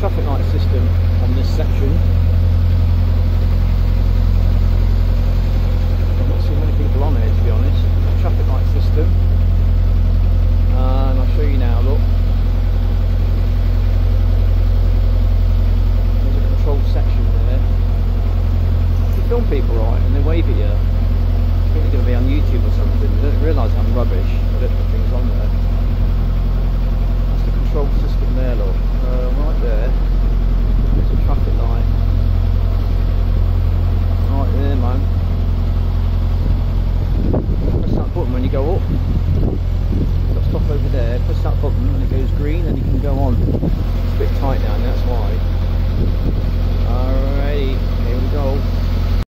traffic light system on this section. I'm not seeing many people on here to be honest. A traffic light system. And I'll show you now, look. There's a controlled section there. You film people right and they wave at you. I think they're going to be on YouTube or something. They don't realise I'm rubbish. I don't green and you can go on. It's a bit tight down there.